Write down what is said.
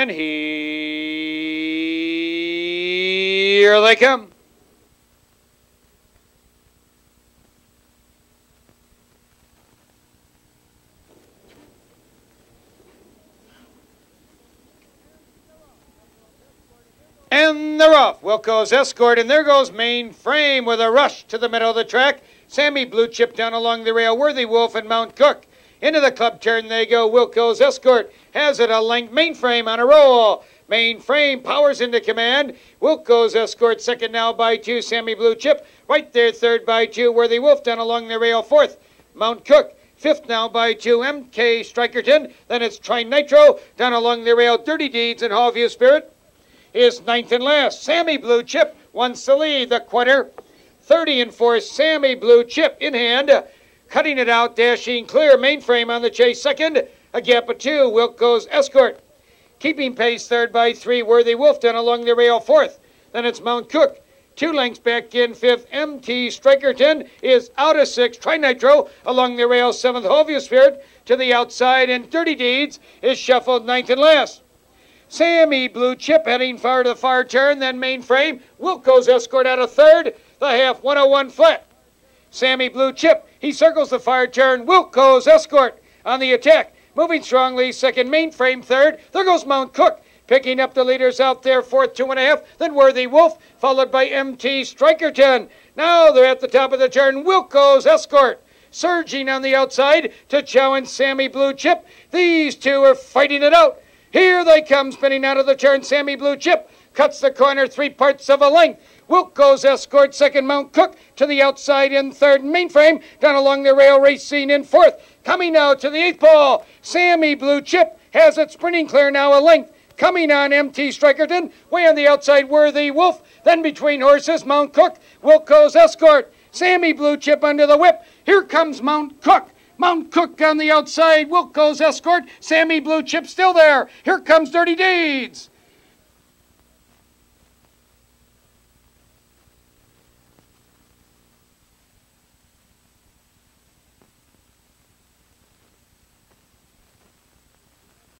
And here they come. And they're off. Wilco's escort, and there goes Mainframe with a rush to the middle of the track. Sammy Blue Chip down along the rail. Worthy Wolf and Mount Cook. Into the club turn they go. Wilco's escort has it a length. Mainframe on a roll. Mainframe powers into command. Wilco's escort second now by two. Sammy Blue Chip right there third by two. Worthy Wolf down along the rail fourth. Mount Cook Fifth now by two, MK Strikerton. Then it's Tri Nitro down along the rail. Dirty Deeds and Hallview Spirit is ninth and last. Sammy Blue Chip wants the lead. The quarter, 30 and 4. Sammy Blue Chip in hand, cutting it out, dashing clear. Mainframe on the chase second. A gap of two. Wilco's Escort. Keeping pace third by three. Worthy Wolf down along the rail fourth. Then it's Mount Cook. Two lengths back in fifth. MT Strikerton is out of six. Tri Nitro along the rail seventh. Hallview Spirit to the outside. And Dirty Deeds is shuffled ninth and last. Sammy Blue Chip heading far to the far turn, then mainframe. Wilco's escort out of third, the half 101 flat. Sammy Blue Chip, he circles the far turn. Wilco's escort on the attack. Moving strongly, second mainframe third. There goes Mount Cook. Picking up the leaders out there, fourth, two and a half. Then Worthy Wolf, followed by MT Strikerton. Now they're at the top of the turn. Wilco's escort surging on the outside to challenge Sammy Blue Chip. These two are fighting it out. Here they come, spinning out of the turn. Sammy Blue Chip cuts the corner three parts of a length. Wilco's escort second, Mount Cook to the outside in third. Mainframe down along the rail race scene in fourth. Coming now to the eighth ball. Sammy Blue Chip has it sprinting clear now a length. Coming on MT Strikerton, way on the outside, Worthy Wolf. Then between horses, Mount Cook, Wilco's escort. Sammy Blue Chip under the whip. Here comes Mount Cook. Mount Cook on the outside. Wilco's escort. Sammy Blue Chip still there. Here comes Dirty Deeds.